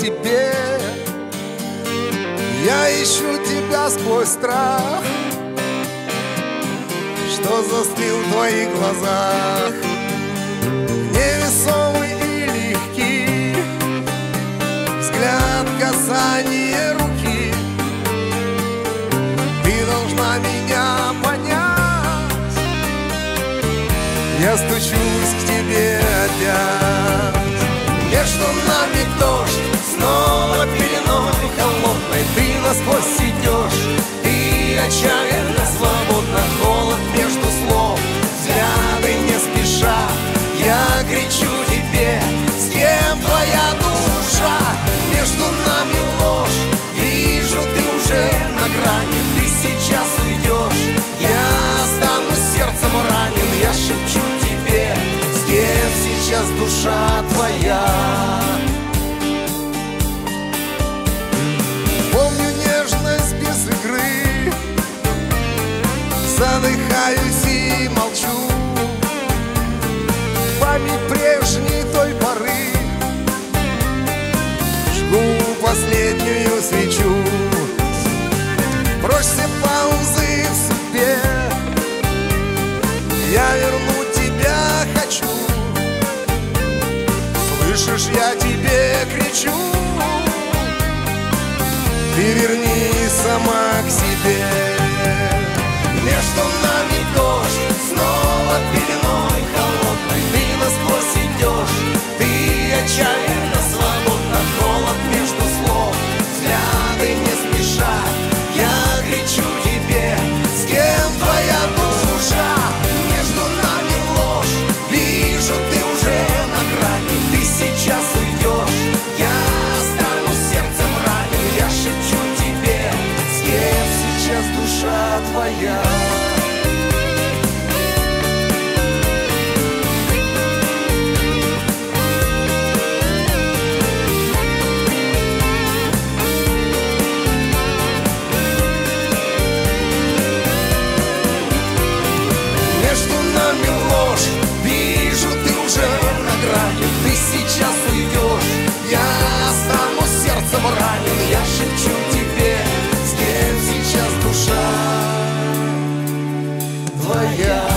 тебе. Я ищу тебя сквозь страх Что застыл в твоих глазах. Невесомый и легкий Взгляд, касание руки. Ты должна меня понять. Я стучусь к тебе. сейчас душа твоя. Помню нежность без игры, задыхаюсь я тебе кричу. Ты верни сама к себе. Yeah.